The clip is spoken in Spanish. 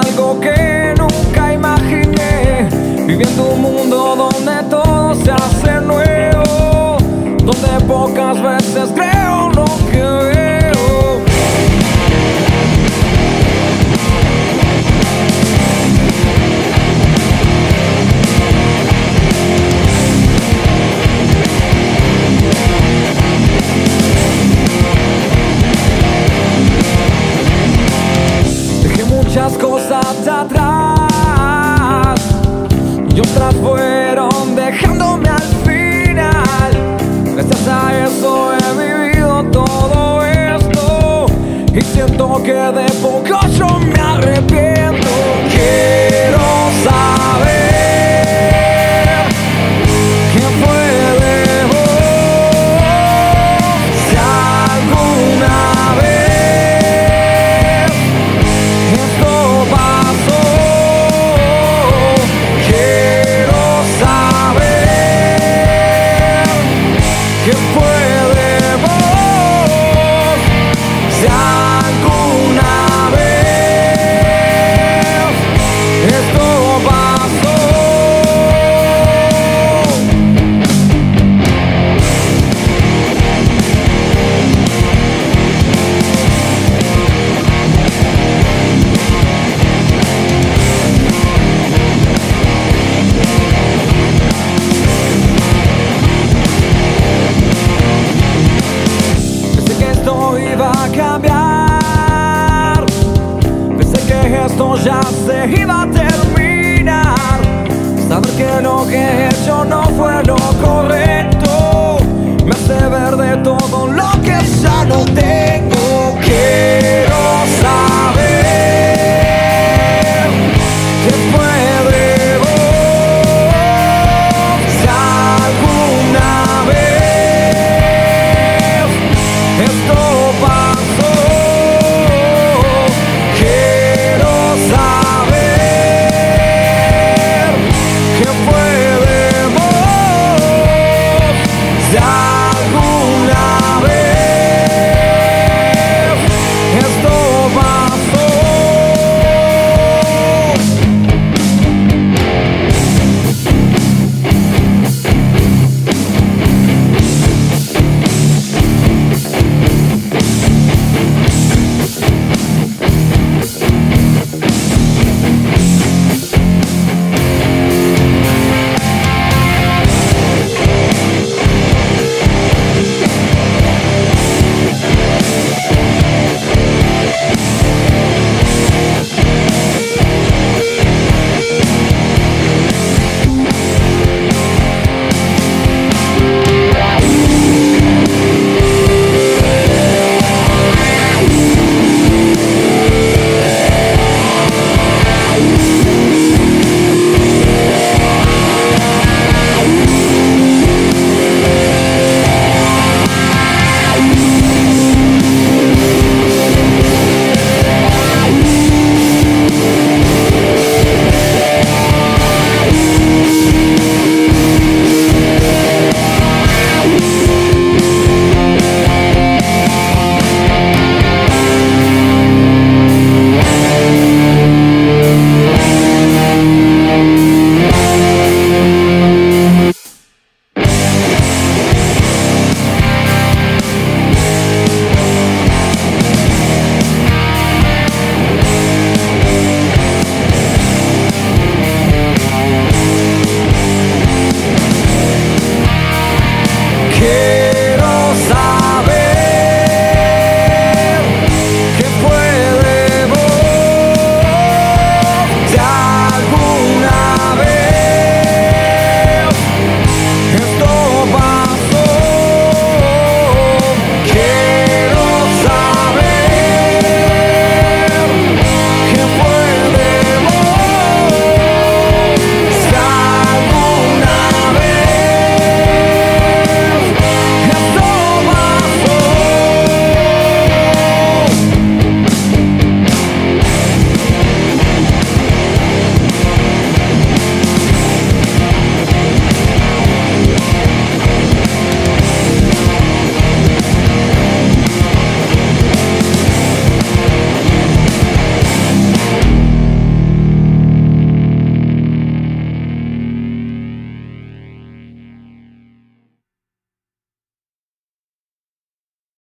algo que nunca imaginé. Viviendo un mundo donde todo se hace nuevo, donde pocas veces creo lo que que de poco yo me arrepiento. todo lo que sano te